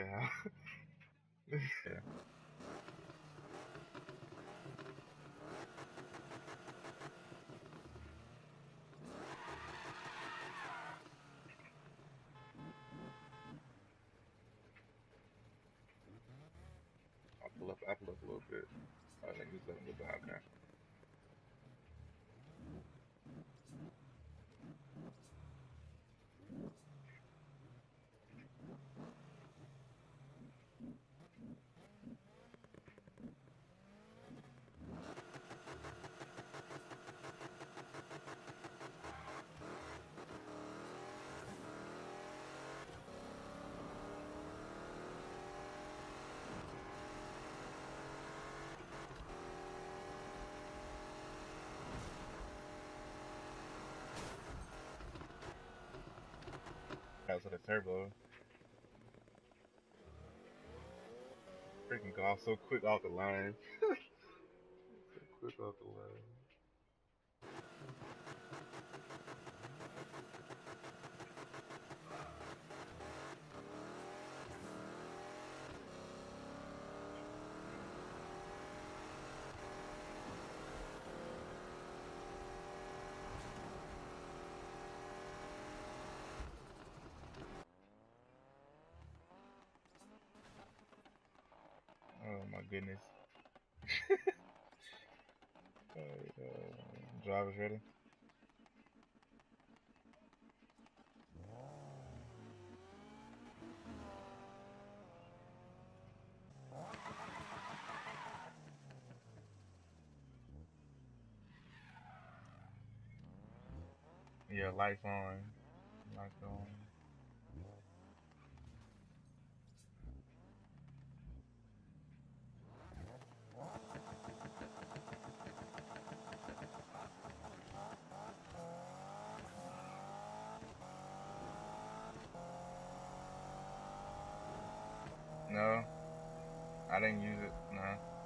Yeah. Yeah. I'll pull up, I'll pull up a little bit. I think he's letting go down there. That's a turbo. Freaking go off so quick off the line. so quick off the line. My goodness. Uh, driver's ready. Yeah, lights on. Lights on. No, I didn't use it. No.